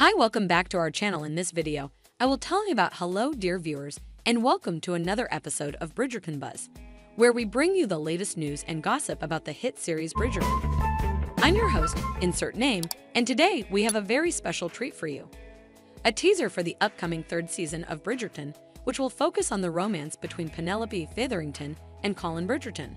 Hi, welcome back to our channel. In this video, I will tell you about hello dear viewers and welcome to another episode of Bridgerton Buzz, where we bring you the latest news and gossip about the hit series Bridgerton. I'm your host, insert name, and today we have a very special treat for you. A teaser for the upcoming third season of Bridgerton, which will focus on the romance between Penelope Featherington and Colin Bridgerton.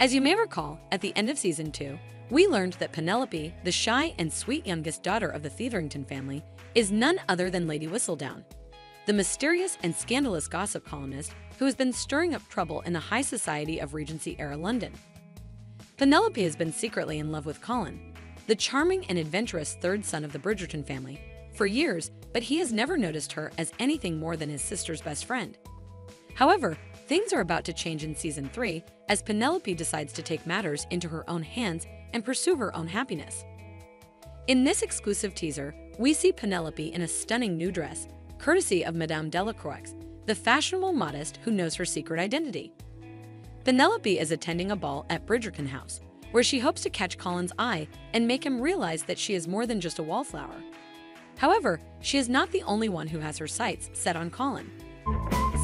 As you may recall, at the end of season 2, we learned that Penelope, the shy and sweet youngest daughter of the Featherington family, is none other than Lady Whistledown, the mysterious and scandalous gossip columnist who has been stirring up trouble in the high society of Regency era London. Penelope has been secretly in love with Colin, the charming and adventurous third son of the Bridgerton family, for years, but he has never noticed her as anything more than his sister's best friend. However, things are about to change in season 3 as Penelope decides to take matters into her own hands and pursue her own happiness. In this exclusive teaser, we see Penelope in a stunning new dress, courtesy of Madame Delacroix, the fashionable modiste who knows her secret identity. Penelope is attending a ball at Bridgerton House, where she hopes to catch Colin's eye and make him realize that she is more than just a wallflower. However, she is not the only one who has her sights set on Colin.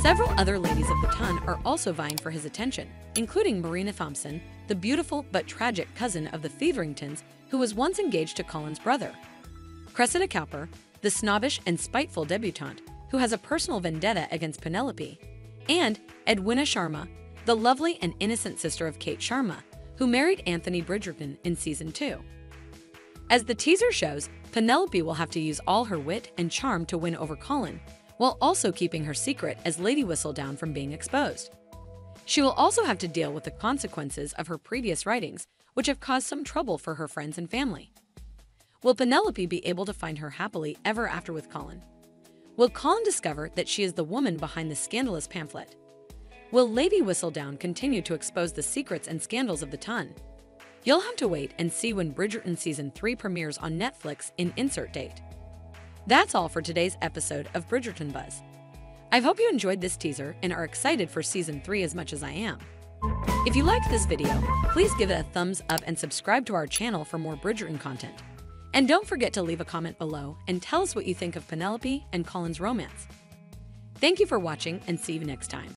Several other ladies of the ton are also vying for his attention, including Marina Thompson, the beautiful but tragic cousin of the Featheringtons who was once engaged to Colin's brother. Cressida Cowper, the snobbish and spiteful debutante who has a personal vendetta against Penelope, and Edwina Sharma, the lovely and innocent sister of Kate Sharma, who married Anthony Bridgerton in season 2. As the teaser shows, Penelope will have to use all her wit and charm to win over Colin, while also keeping her secret as Lady Whistledown from being exposed. She will also have to deal with the consequences of her previous writings, which have caused some trouble for her friends and family. Will Penelope be able to find her happily ever after with Colin? Will Colin discover that she is the woman behind the scandalous pamphlet? Will Lady Whistledown continue to expose the secrets and scandals of the ton? You'll have to wait and see when Bridgerton Season 3 premieres on Netflix in insert date. That's all for today's episode of Bridgerton Buzz. I hope you enjoyed this teaser and are excited for season 3 as much as I am. If you liked this video, please give it a thumbs up and subscribe to our channel for more Bridgerton content. And don't forget to leave a comment below and tell us what you think of Penelope and Colin's romance. Thank you for watching and see you next time.